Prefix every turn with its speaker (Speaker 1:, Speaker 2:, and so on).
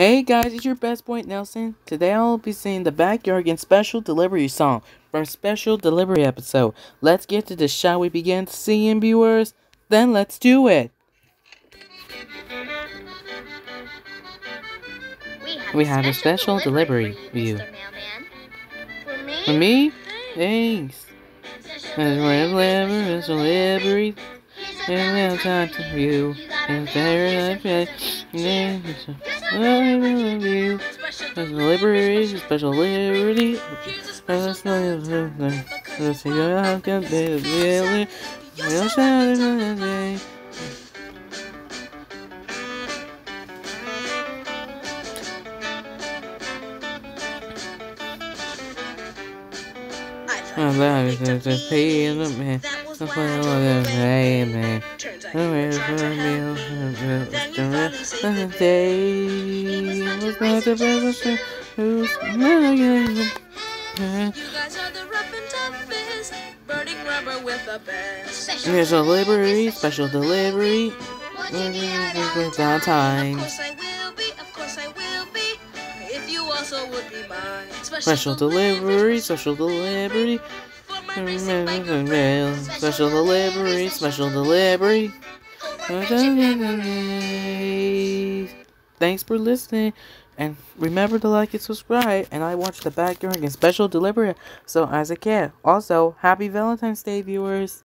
Speaker 1: Hey guys, it's your best boy Nelson. Today I'll be singing the Backyardigans Special Delivery song from Special Delivery episode. Let's get to this, shall we begin singing, viewers? Then let's do it.
Speaker 2: We have, a special delivery for you. Mr. Mailman.
Speaker 1: For me? Thanks. Delivery, delivery, and we'll talk to you. And better than Special liberty, special liberty. Special liberty. I'm glad it's just pain the man. The plan of the day, man. I'm ready for a meal. The day was not the best. Who's not again?
Speaker 3: You guys are the rough and toughest, burning rubber with the best.
Speaker 1: Special delivery, special delivery. Without time.
Speaker 3: Of course I will
Speaker 1: Special delivery, special delivery. Special delivery, special delivery. Thanks for listening. And remember to like and subscribe. And I watch the Backyardigans special delivery. So as a kid. Also, happy Valentine's Day, viewers.